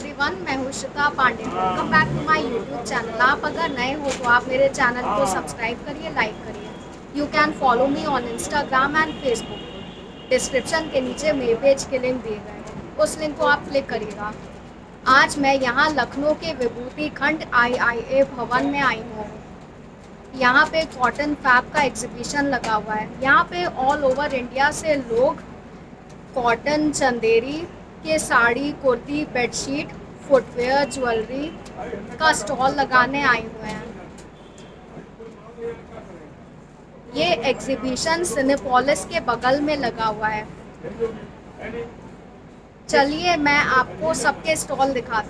Everyone मैं हूँ Shruta Pandey. Welcome back to my YouTube channel आप अगर नए हो तो आप मेरे चैनल को सब्सक्राइब करिए लाइक करिए। You can follow me on Instagram and Facebook description के नीचे मेरे पेज के लिंक दिए गए हैं। उस लिंक को आप क्लिक करिएगा। आज मैं यहाँ लखनऊ के विभूति खंड ए भवन में आई हूँ। यहाँ पे कॉटन फैब का एग्जीबिशन लगा हुआ है। यहाँ पे ऑल ओवर इंडिया से लोग कॉटन चंदेरी के sari, kurti bedsheet footwear jewellery का स्टॉल लगाने आए हुए हैं। ये एग्जीबिशन सिनेपोलिस के बगल में लगा हुआ है। चलिए मैं आपको सबके स्टॉल दिखाती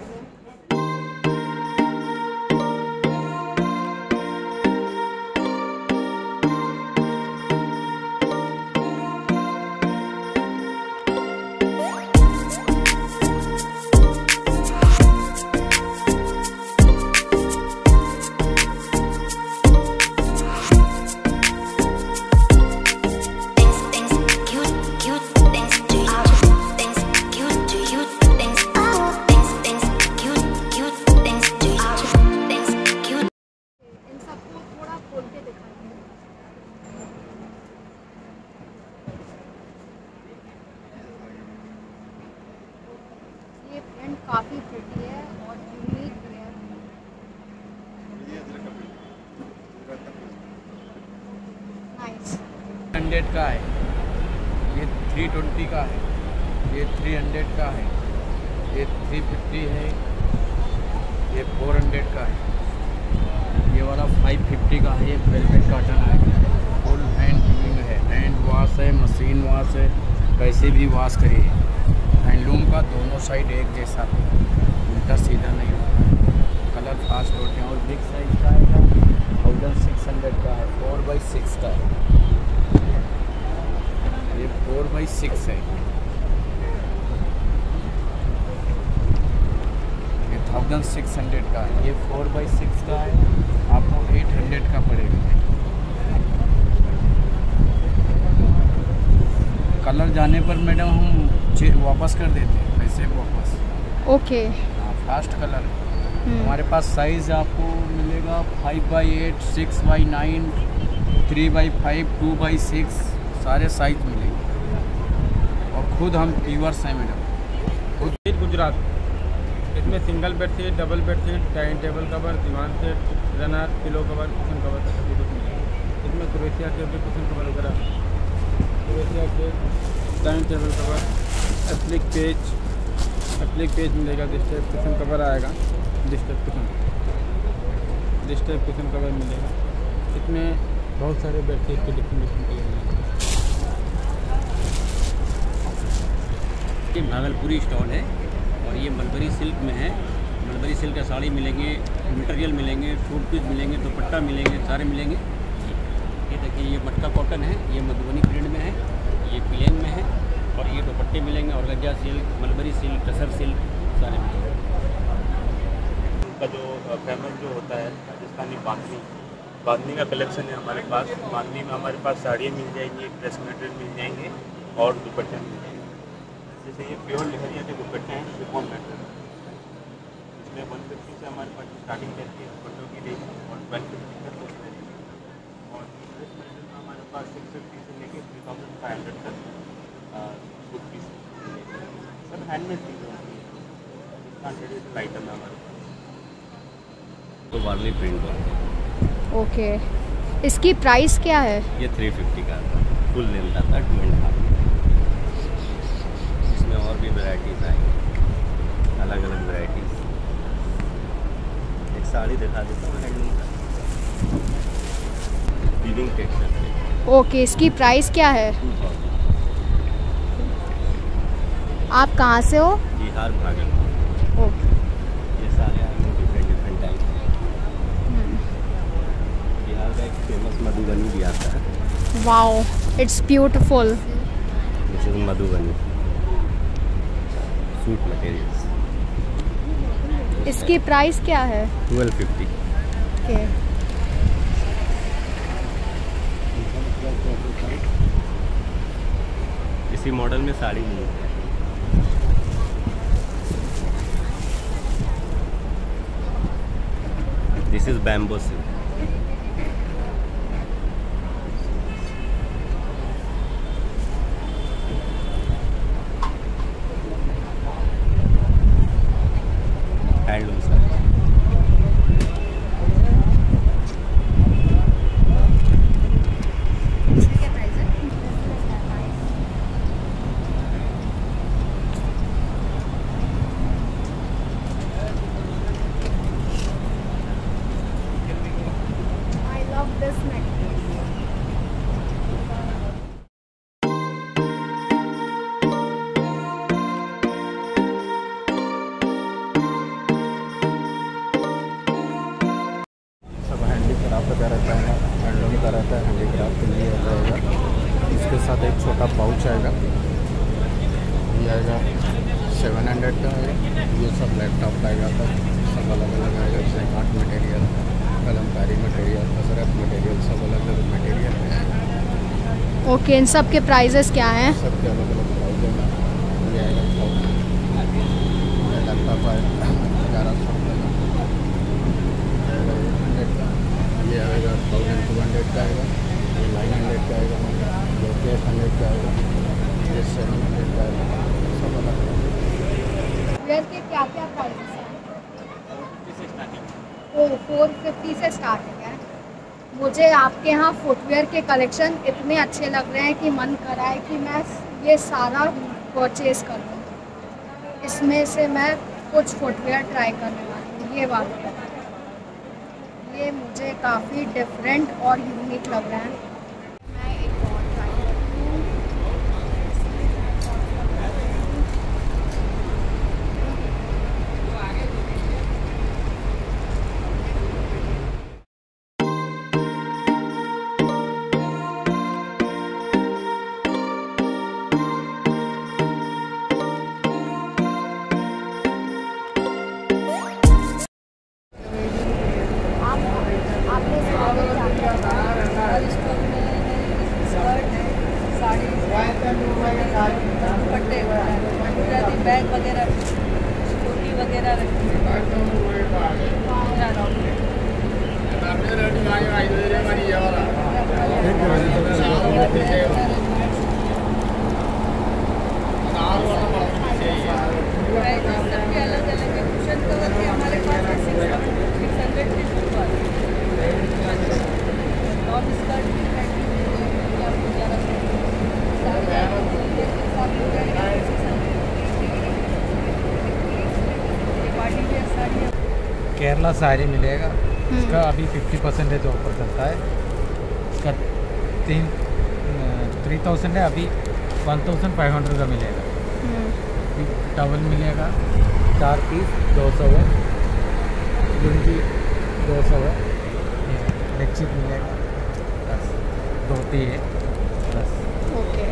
हंड्रेड का है। ये थ्री ट्वेंटी का है। ये थ्री हंड्रेड का है। ये थ्री फिफ्टी है। ये फोर हंड्रेड का है। ये वाला फाइव फिफ्टी का है। ये वेलवेट कॉटन है। फुल हैंड वीविंग है। हैंड वॉश है मशीन वॉश है। कैसे भी वॉश करिए। हैंडलूम का दोनों साइड एक जैसा। उल्टा सीधा नहीं होता। कलर फास्ट होते हैं और बिग साइज़ का है। थाउज़ेंड सिक्स हंड्रेड का है। फोर बाई सिक्स का है। ये फोर बाई सिक्स है। ये थाउज़ेंड सिक्स हंड्रेड का है। ये फोर बाई सिक्स का है। आपको एट हंड्रेड का पड़ेगा। कलर जाने पर मैडम हम वापस कर देते हैं पैसे वापस। ओके फास्ट कलर हमारे पास साइज़ आपको मिलेगा five by eight six by nine three by five two by six सारे साइज़ मिलेंगे खुद हम पीवर्स हैं मैडम सीट गुजरात। इसमें single bed sheet double bed sheet dining table cover दीवान set runner pillow cover cushion cover सभी कुछ मिलेगा। इसमें क्रोएशिया के भी कुशन कवर वगैरह क्रोएशिया के dining table cover applique page applique page मिलेगा जिस टाइप कुशन कवर आएगा। जिस टाइप कुशन जिस टाइप कुशन कवर मिलेगा। इसमें बहुत सारे बेड शीट के डिफरेंट डिफरेंट कलर मिलेंगे ये भागलपुरी स्टॉल है और ये मलबरी सिल्क में है। मलबरी सिल्क का साड़ी मिलेंगे मटेरियल मिलेंगे सूट पीस मिलेंगे, दुपट्टा मिलेंगे, सारे मिलेंगे। ये देखिए, ये मटका कॉटन है, ये मधुबनी प्रिंट में है, ये प्लेन में है और ये दुपट्टे मिलेंगे और गज्जा silk, mulberry silk tussar silk, सारे मिलेंगे। का जो फ़ेमस जो होता है, राजस्थानी बांधनी बांधनी का कलेक्शन है हमारे पास। बांधनी में हमारे पास साड़ियाँ मिल जाएँगी ड्रेस मटेरियल मिल जाएँगे और दुपट्टे मिल जाएँगे। जैसे ये प्योर लहरिया के दुपट्टे हैं शिफॉन मटेरियल इसमें वन फिफ्टी से हमारे पास स्टार्टिंग रहती है दुपट्टों की रेंज और वन फिफ्टी तक होती है और ड्रेस मटेरियल में हमारे पास सिक्स फिफ्टी से लेके थ्री थाउज़ेंड फाइव हंड्रेड तक सूट पीस सब हैंडमेड चीज़ें होती हैं ट्रेडिशनल आइटम है हमारे पास। तो वार्ली प्रिंट होता है ओके इसकी प्राइस क्या है? ये थ्री फिफ्टी का है फुल लेंथ आता है टू एंड हाफ़ और भी वैरायटीज आएँगी। अलग अलग वैरायटीज एक साड़ी दिखा देता हूँ हैंडलूम का। वीविंग टेक्सचर ओके इसकी प्राइस क्या है? आप कहाँ से हो? बिहार भागलपुर। ओके। ये सारे आएँगे डिफरेंट डिफरेंट टाइप के। बिहार का एक फ़ेमस मधुबनी भी आता है। Wow it's beautiful this is Madhubani. Suit materials इसकी प्राइस क्या है? ट्वेल्व फिफ्टी ओके इसी मॉडल में साड़ी नहीं है। दिस इज़ बैम्बो सिल्क का रहता है हैंडीक्राफ्ट के लिए रहेगा इसके साथ एक छोटा पाउच आएगा। ये आएगा सेवन हंड्रेड का है। ये सब लैपटॉप का आएगा तब सब अलग अलग आएगा जैसे आर्ट मटेरियल कलमकारी मटेरियल कसरत मटेरियल सब अलग अलग मटेरियल है। ओके इन सब के प्राइजेस क्या हैं? सबके अलग अलग प्राइस है ये आएगा थाउज़ेंड ये लैपटॉप आएगा ग्यारह सौ रुपये का ये आएगा एट हंड्रेड का ये आएगा थाउज़ेंड टू हंड्रेड का आएगा ये नाइन हंड्रेड का आएगा ये एट हंड्रेड का आएगा ये सेवन हंड्रेड का आएगा सब अलग अलग वेयर के क्या क्या प्राइजेस हैं ओ फोर फिफ्टी से स्टार्टिंग है मुझे आपके यहाँ फुटवेयर के कलेक्शन इतने अच्छे लग रहे हैं कि मन करा है कि मैं ये सारा परचेज कर लूँ। इसमें से मैं कुछ फुटवेयर ट्राई करने वाली हूँ। ये वाला ये मुझे काफ़ी डिफरेंट और यूनिक लग रहा है। केरला साड़ी मिलेगा। इसका अभी फिफ्टी परसेंटेज ऑफ़र चलता है। इसका तीन थ्री थाउज़ेंड है अभी वन थाउज़ेंड फाइव हंड्रेड का मिलेगा। टवल मिलेगा चार पीस दो सौ है। लुंगी दो सौ है। बेडशीट मिलेगा बस धोती है बस। ओके।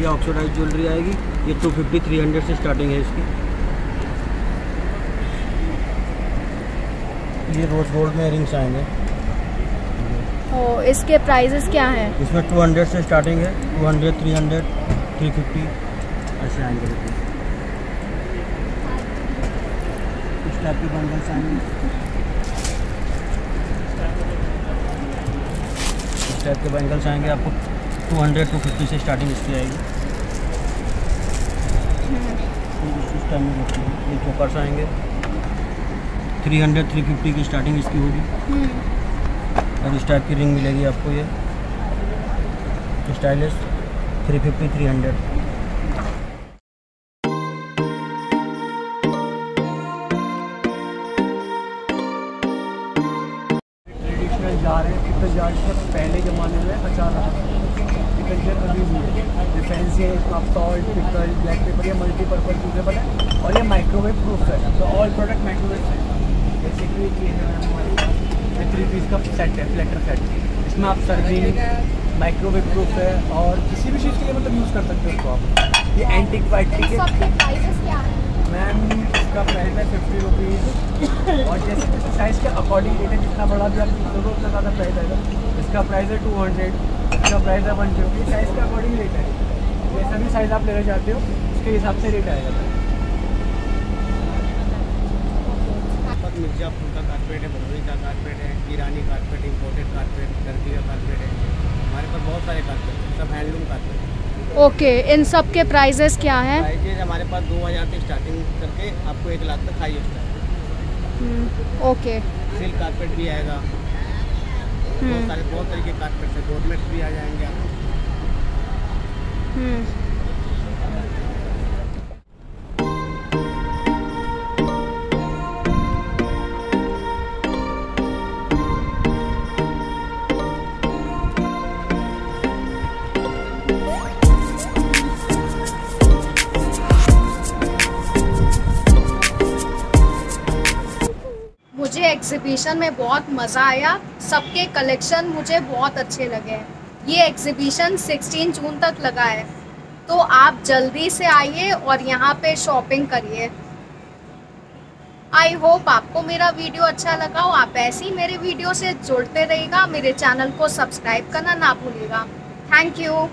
ये ऑक्सीडाइज ज्वेलरी आएगी ये टू फिफ्टी थ्री हंड्रेड से स्टार्टिंग है इसकी। ये रोज गोल्ड में रिंग्स आएँगे। ओ इसके प्राइजेस क्या हैं? इसमें टू हंड्रेड से स्टार्टिंग है two hundred three hundred three fifty ऐसे आएँगे इस टाइप के बंडल्स आएँगे इस टाइप के बैंगल्स आएँगे आपको टू हंड्रेड टू फिफ्टी से स्टार्टिंग इसकी आएगी। इस टाइम में ये चोकर्स आएँगे। थ्री हंड्रेड थ्री फिफ्टी की स्टार्टिंग इसकी होगी। और इस टाइप की रिंग मिलेगी आपको ये। Stylish three fifty three hundred पहले ज़माने में पिकल जार अभी भी है। फैंसी है सॉल्ट पिकल ब्लैक पेपर ये मल्टीपर्पज यूजेबल है और ये माइक्रोवेव प्रूफ है। तो ऑल प्रोडक्ट माइक्रोवेव है जैसे कि ये है ये थ्री पीस का सेट है फ्लैटर सेट इसमें आप सर्विंग माइक्रोवेव प्रूफ है और किसी भी चीज़ के लिए मतलब यूज़ कर सकते हो इसको आप। ये एंटिक वाइट है के हैं? मैम इसका प्राइस है फिफ्टी रुपीज़ और जैसे साइज़ के अकॉर्डिंग रेट है जितना बड़ा भी आप यूज़ करो उतना ज़्यादा प्राइस आएगा। इसका प्राइस है टू हंड्रेड इसका प्राइस है वन फिफ्टी साइज़ के अकॉर्डिंग रेट है। जैसा भी साइज़ आप लेना चाहते हो उसके हिसाब से रेट आएगा। मिर्ज़ापुर कारपेट है भदोही का कारपेट है ईरानी कारपेट इम्पोर्टेड कारपेट टर्की का कारपेट है। हमारे पास बहुत सारे कारपेट हैं सब हैंडलूम कारपेट ओके इन सब के प्राइजेस क्या हैं? प्राइजेज हमारे पास दो हज़ार से स्टार्टिंग करके आपको एक लाख तक हाई होता है। हम्म, ओके सिल्क कारपेट भी आएगा। बहुत हम्म, सारे बहुत तरीके कारपेट है गवर्नमेंट भी आ जाएँगे आपको। एग्जीबिशन में बहुत मज़ा आया। सबके कलेक्शन मुझे बहुत अच्छे लगे। हैं ये एग्जीबिशन 16 जून तक लगा है। तो आप जल्दी से आइए और यहाँ पे शॉपिंग करिए। आई होप आपको मेरा वीडियो अच्छा लगा हो। आप ऐसे ही मेरे वीडियो से जुड़ते रहिएगा। मेरे चैनल को सब्सक्राइब करना ना भूलिएगा। Thank you